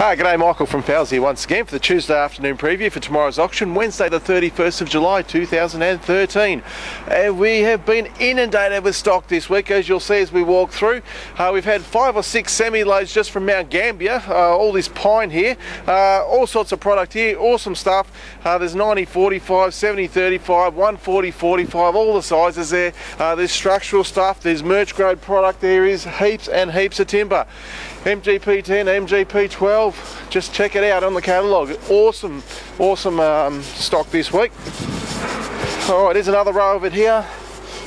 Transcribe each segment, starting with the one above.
Hi, g'day, Michael from Fowles here once again for the Tuesday afternoon preview for tomorrow's auction, Wednesday the 31st of July 2013. And we have been inundated with stock this week, as you'll see as we walk through. Uh, we've had five or six semi-loads just from Mount Gambier, uh, all this pine here, uh, all sorts of product here, awesome stuff. Uh, there's 90, 45, 70, 35, 140, 45, all the sizes there. Uh, there's structural stuff, there's merch grade product, there is heaps and heaps of timber. MGP10, MGP12, just check it out on the catalogue. Awesome, awesome um, stock this week. All right, here's another row of it here.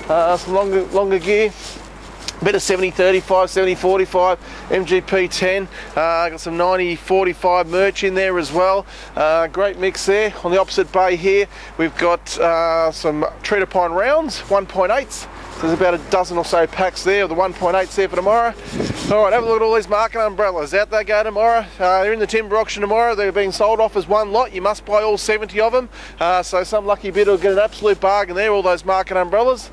Uh, some longer, longer gear. Bit of 70 35, 70 45, MGP 10. Uh, got some 90 45 merch in there as well. Uh, great mix there. On the opposite bay here, we've got uh, some treated pine rounds, 1.8s. There's about a dozen or so packs there the 1.8s there for tomorrow. All right, have a look at all these market umbrellas. Out they go tomorrow. Uh, they're in the timber auction tomorrow. They're being sold off as one lot. You must buy all 70 of them. Uh, so some lucky bit will get an absolute bargain there, all those market umbrellas.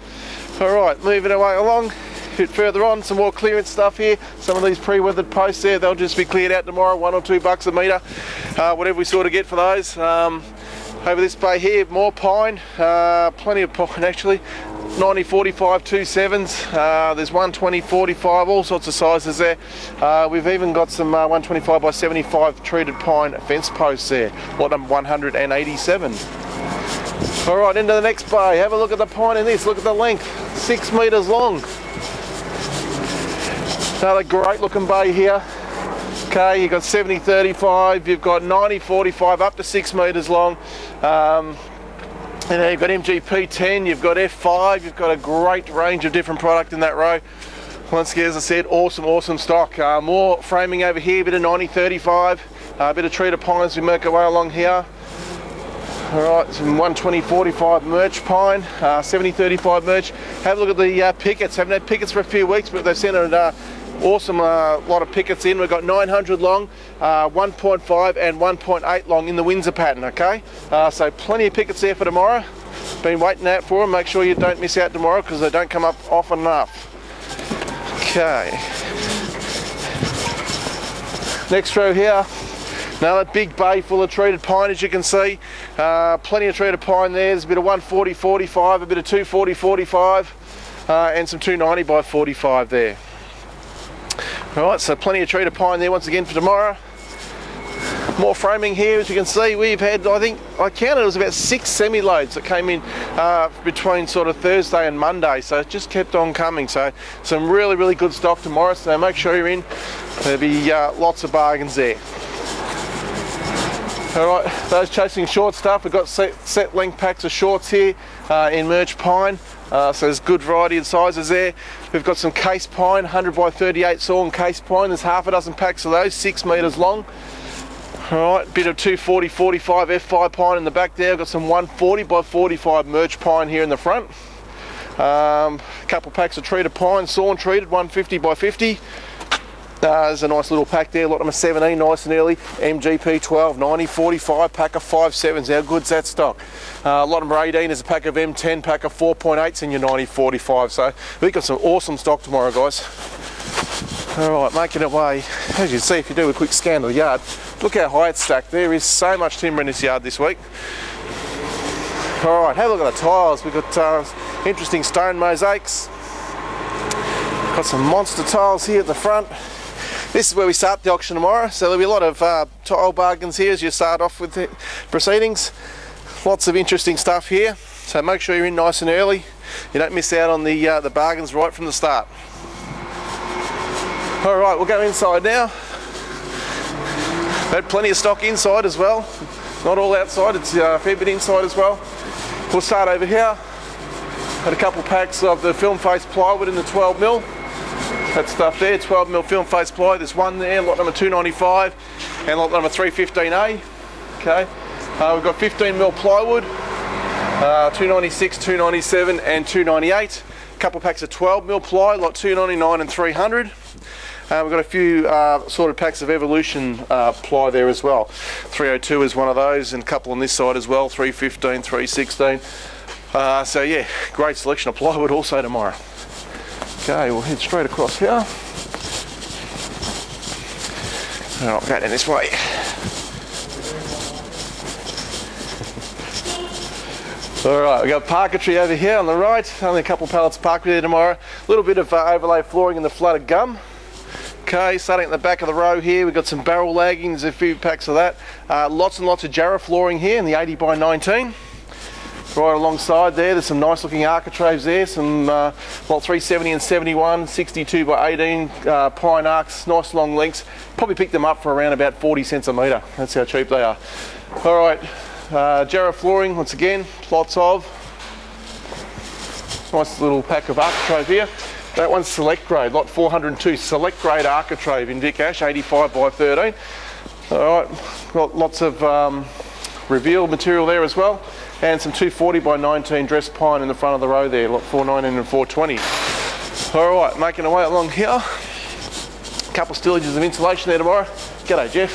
All right, moving away along bit further on, some more clearance stuff here. Some of these pre-weathered posts there, they'll just be cleared out tomorrow, one or two bucks a metre, uh, whatever we sort of get for those. Um, over this bay here, more pine, uh, plenty of pine actually. 90 45 two sevens uh, there's 120 45 all sorts of sizes there. Uh, we've even got some uh, 125 by 75 treated pine fence posts there. Lot number 187 all right into the next bay. Have a look at the pine in this. Look at the length. Six meters long. Another great looking bay here okay you've got 70 35 you've got 90 45 up to six meters long um, and then you've got MGP10, you've got F5, you've got a great range of different product in that row. Once again, as I said, awesome, awesome stock. Uh, more framing over here, a bit of 9035, a uh, bit of treated pines we make our way along here. All right, some 120 45 merch pine, uh, 70 35 merch. Have a look at the uh, pickets. Haven't had pickets for a few weeks, but they've sent an uh, awesome uh, lot of pickets in. We've got 900 long, uh, 1.5 and 1.8 long in the Windsor pattern, okay? Uh, so plenty of pickets there for tomorrow. Been waiting out for them. Make sure you don't miss out tomorrow because they don't come up often enough. Okay. Next row here. That big bay full of treated pine as you can see. Uh, plenty of treated pine there. There's a bit of 140 45, a bit of 240 45 uh, and some 290 by 45 there. Alright, so plenty of treated pine there once again for tomorrow. More framing here, as you can see, we've had, I think, I counted it was about six semi-loads that came in uh, between sort of Thursday and Monday, so it just kept on coming. So some really, really good stock tomorrow, so make sure you're in. There'll be uh, lots of bargains there. Alright, those chasing short stuff, we've got set, set length packs of shorts here uh, in Merch Pine. Uh, so there's good variety of sizes there. We've got some case pine, 100 by 38 sawn case pine. There's half a dozen packs of those, six metres long. All right, bit of 240 45 F5 pine in the back there. I've got some 140 by 45 merch pine here in the front. Um, a couple packs of treated pine, sawn treated, 150 by 50. There's a nice little pack there, lot number 17, nice and early. MGP 12, 90, 45, pack of 5 sevens. How good's that stock? Uh, lot number 18 is a pack of M10, pack of 4.8s in your 90, 45. So we've got some awesome stock tomorrow, guys. All right, making our way. As you see, if you do a quick scan of the yard, look how high it's stacked. There is so much timber in this yard this week. All right, have a look at the tiles. We've got uh, interesting stone mosaics. Got some monster tiles here at the front. This is where we start the auction tomorrow, so there'll be a lot of uh, tile bargains here as you start off with the proceedings. Lots of interesting stuff here, so make sure you're in nice and early. You don't miss out on the, uh, the bargains right from the start. All right, we'll go inside now. Had plenty of stock inside as well. Not all outside, it's uh, a fair bit inside as well. We'll start over here. Had a couple packs of the film face plywood in the 12 mil. That stuff there, 12 mil film face ply. There's one there, lot number 295, and lot number 315A. Okay, uh, we've got 15 mil plywood, uh, 296, 297, and 298. A couple packs of 12 mil ply, lot 299 and 300. Uh, we've got a few uh, sorted packs of Evolution uh, ply there as well. 302 is one of those, and a couple on this side as well. 315, 316. Uh, so yeah, great selection of plywood also tomorrow. Okay, we'll head straight across here. Alright, go down this way. Alright, we've got parquetry over here on the right, only a couple of pallets of parquetry there tomorrow. A little bit of uh, overlay flooring in the flooded gum. Okay, starting at the back of the row here, we've got some barrel laggings, a few packs of that. Uh, lots and lots of Jarrah flooring here in the 80 by 19. Right alongside there, there's some nice looking architraves there, some uh, well 370 and 71, 62 by 18 uh, pine arcs, nice long lengths. Probably picked them up for around about 40 cents a metre. That's how cheap they are. All right, uh, Jarrah flooring once again, lots of. Nice little pack of architrave here. That one's select grade, lot 402, select grade architrave in Vic Ash, 85 by 13. All right, got lots of um, reveal material there as well and some 240 by 19 dressed pine in the front of the row there, lot 419 and 420. All right, making our way along here. A couple of stillages of insulation there tomorrow. G'day, Jeff.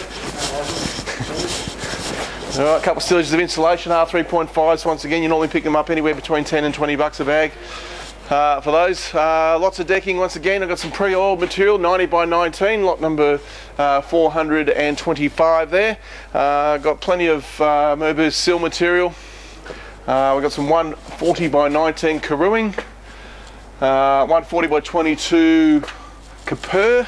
All right, a couple of stillages of insulation, R3.5s. Once again, you normally pick them up anywhere between 10 and 20 bucks a bag. Uh, for those. Uh, lots of decking once again. I've got some pre-oiled material, 90 by 19, lot number uh, 425 there. Uh, got plenty of uh, sill material. Uh, we've got some 140 by 19 Karooing, uh, 140 by 22 Kapur.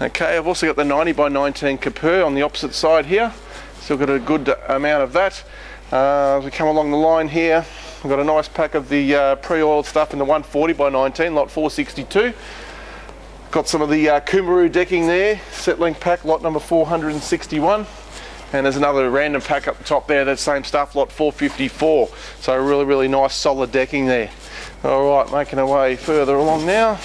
Okay, I've also got the 90 by 19 Kapur on the opposite side here. Still got a good amount of that. Uh, as we come along the line here, we've got a nice pack of the uh, pre-oiled stuff in the 140 by 19, lot 462. Got some of the uh, Kumaru decking there, set length pack, lot number 461. And there's another random pack up top there, that same stuff, lot 454. So really, really nice solid decking there. All right, making our way further along now.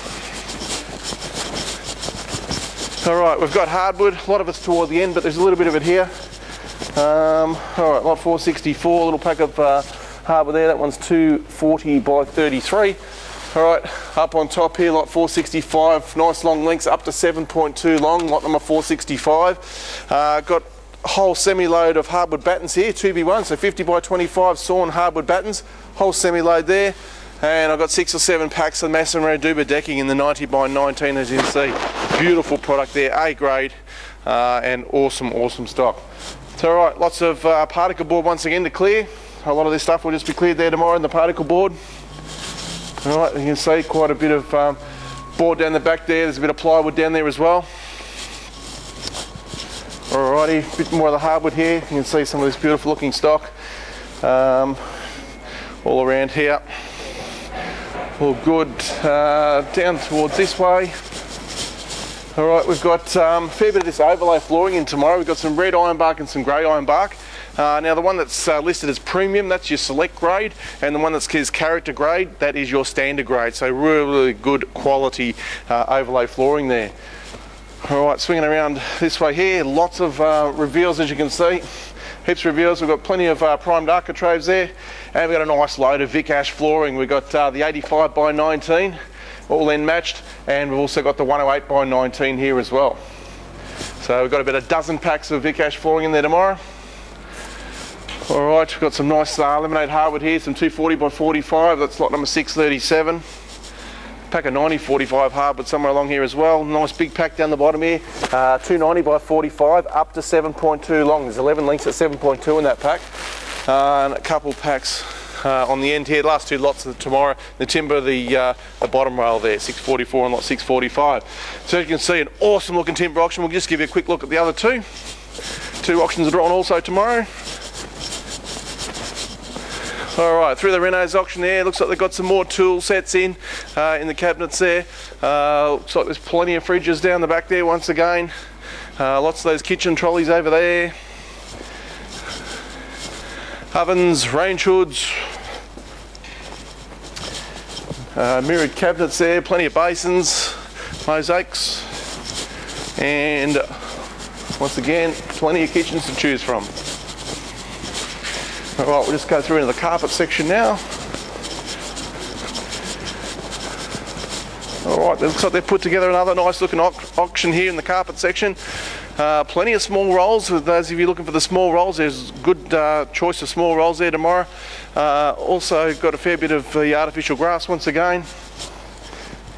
All right, we've got hardwood, a lot of it's toward the end, but there's a little bit of it here. Um, all right, lot 464, little pack of uh, hardwood there, that one's 240 by 33. All right, up on top here, lot 465, nice long lengths, up to 7.2 long, lot number 465. Uh, got whole semi-load of hardwood battens here, 2B1, so 50 by 25 sawn hardwood battens, whole semi-load there. And I've got six or seven packs of Massaranduba decking in the 90 by 19 as you can see. Beautiful product there, A grade uh, and awesome, awesome stock. So all right, lots of uh, particle board once again to clear. A lot of this stuff will just be cleared there tomorrow in the particle board. All right, you can see quite a bit of um, board down the back there. There's a bit of plywood down there as well. Alrighty, a bit more of the hardwood here. You can see some of this beautiful looking stock um, all around here. All good. Uh, down towards this way. All right, we've got um, a fair bit of this overlay flooring in tomorrow. We've got some red ironbark and some grey ironbark. Uh, now the one that's uh, listed as premium, that's your select grade, and the one that says character grade, that is your standard grade. So really, really good quality uh, overlay flooring there. All right, swinging around this way here, lots of uh, reveals as you can see. Heaps of reveals, we've got plenty of uh, primed architraves there, and we've got a nice load of Vic Ash flooring. We've got uh, the 85 by 19, all then matched, and we've also got the 108 by 19 here as well. So we've got about a dozen packs of Vic Ash flooring in there tomorrow. All right, we've got some nice uh, laminate hardwood here, some 240 by 45, that's lot number 637 pack of 90 45 hardwood somewhere along here as well. Nice big pack down the bottom here. Uh, 290 by 45 up to 7.2 long. There's 11 links at 7.2 in that pack. Uh, and a couple packs uh, on the end here. Last two lots of the tomorrow. The timber, the uh, the bottom rail there, 644 and lot 645. So you can see an awesome looking timber auction. We'll just give you a quick look at the other two. Two auctions are drawn also tomorrow. All right, through the Renault's auction there, looks like they've got some more tool sets in, uh, in the cabinets there. Uh, looks like there's plenty of fridges down the back there once again. Uh, lots of those kitchen trolleys over there. Ovens, range hoods. Uh, mirrored cabinets there, plenty of basins, mosaics. And once again, plenty of kitchens to choose from. All right, we'll just go through into the carpet section now. All right, it looks like they've put together another nice looking auction here in the carpet section. Uh, plenty of small rolls. For those of you looking for the small rolls, there's good uh, choice of small rolls there tomorrow. Uh, also got a fair bit of the artificial grass once again.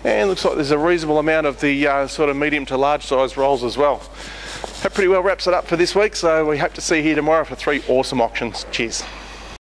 And looks like there's a reasonable amount of the uh, sort of medium to large size rolls as well. That pretty well wraps it up for this week. So we hope to see you here tomorrow for three awesome auctions. Cheers.